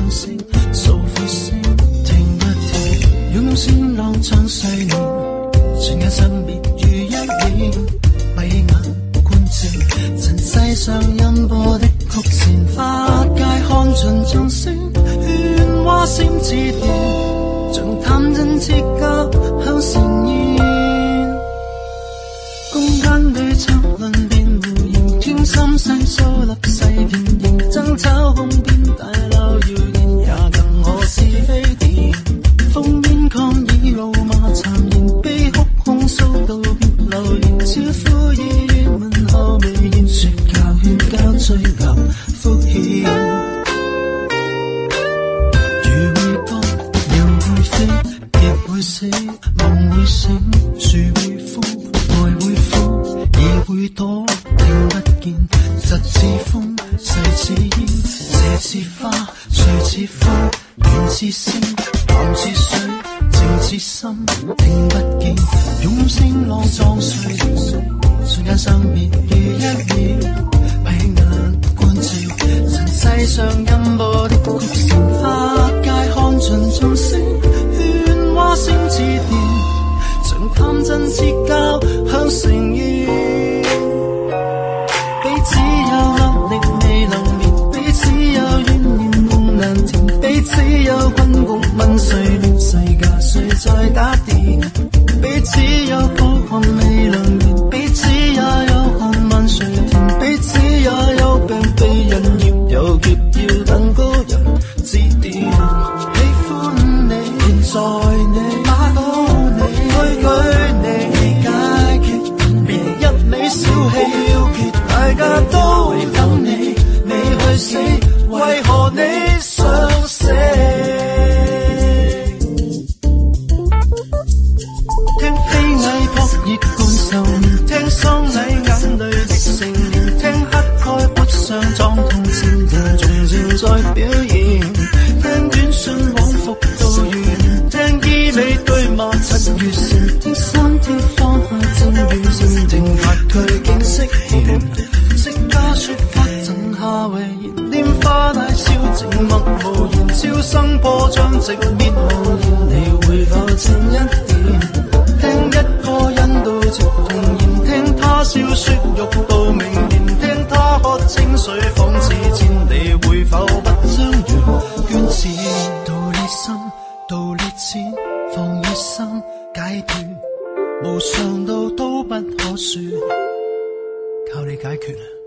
掌声、骚停一停，涌涌浪震睡眠，全眼生灭如一念。闭眼观照，尘世上音波的曲线，花街看尽众生喧哗声渐远，像探真切割向善烟。空间里沉沦。流连招呼意，愿问候未烟说教劝教最恶，敷衍。雨会降，鸟会飞，蝶会死，梦会醒，树会枯，爱会枯，叶会躲，听不见。疾似风，细似烟，谢似花，睡似风，乱似星，淡似水，静似心。一秒闭眼观照，尘世上音波的曲，线，花街看尽众生，喧哗声似电，像探针刺交响盛宴。彼此有压力未能眠，彼此有怨念梦难甜，彼此有困局问谁？世界谁在打点，彼此有苦未。马到你，去拒你，解决别一味小气决，大家都等你，你去死，为何你想死？听卑微扑热感受，听丧礼眼泪的成听乞丐泼上脏痰，听从前在表演，听短信。为燃点花大笑静默无言，超生破障，直面无言。你会否静一点？听一个印度哲，同然听他笑说欲到明年，听他喝清水，仿似禅。你会否不张扬？捐钱，道裂心，道裂钱，放一心，解脱。无上道都不可说，靠你解决。